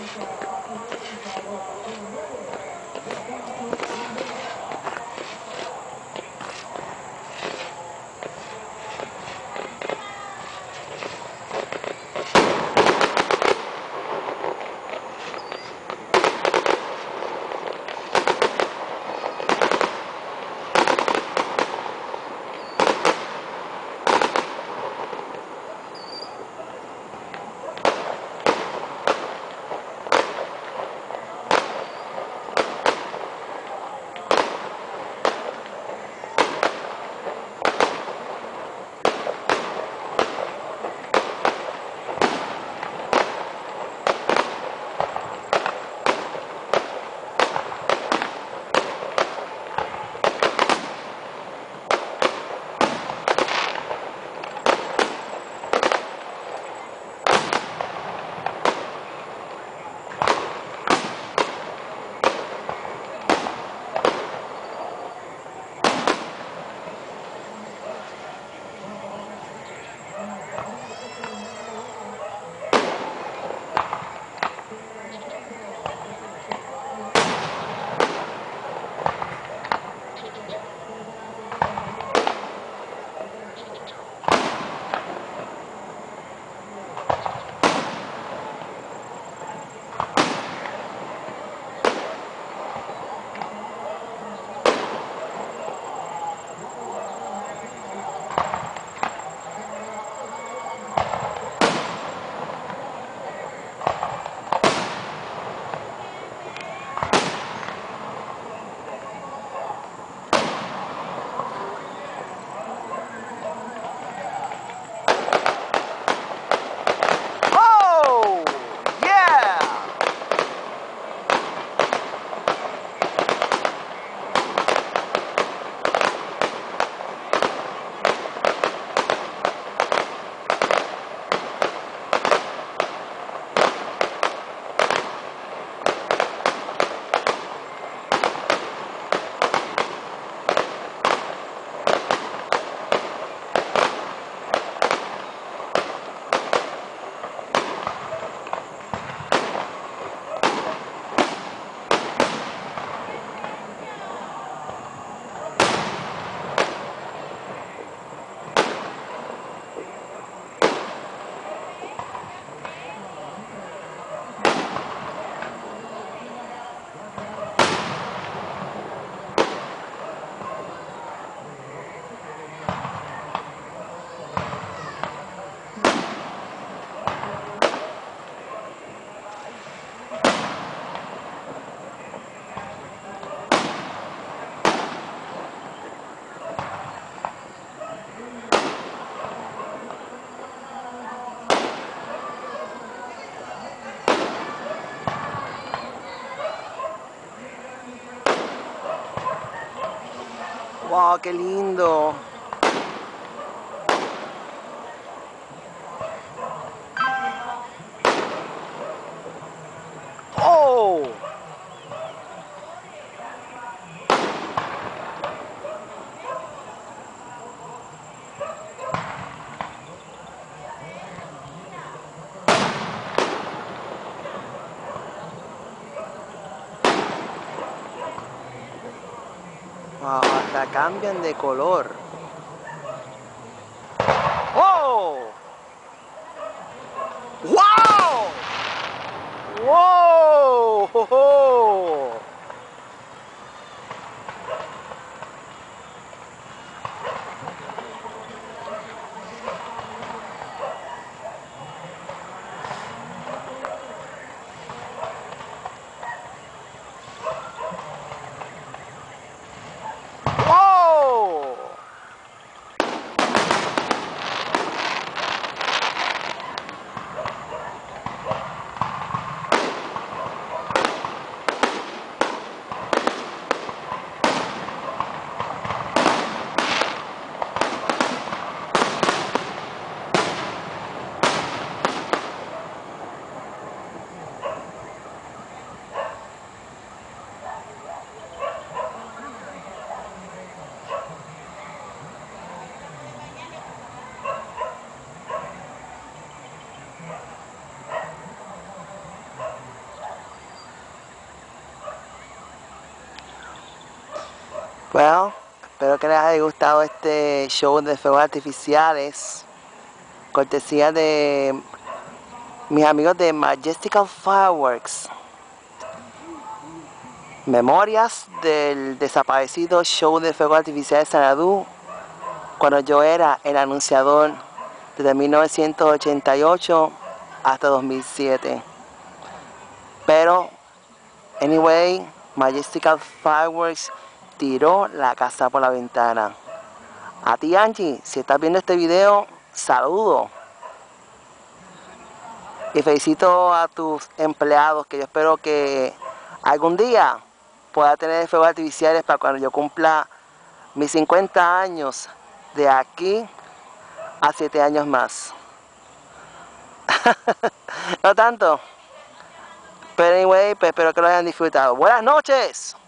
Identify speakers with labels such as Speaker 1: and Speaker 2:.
Speaker 1: Oh, Wow, qué lindo. Oh. Hasta cambian de color. ¡Oh! ¡Wow! ¡Wow! ¡Oh, oh! ¡Wow! Bueno, espero que les haya gustado este show de fuegos artificiales. Cortesía de mis amigos de Majestical Fireworks. Memorias del desaparecido show de fuegos artificiales de Sanadú cuando yo era el anunciador desde 1988 hasta 2007. Pero, anyway, Majestical Fireworks tiró la casa por la ventana. A ti Angie, si estás viendo este video, saludo. Y felicito a tus empleados que yo espero que algún día pueda tener fuegos artificiales para cuando yo cumpla mis 50 años de aquí a 7 años más. no tanto. Pero anyway, pues espero que lo hayan disfrutado. Buenas noches.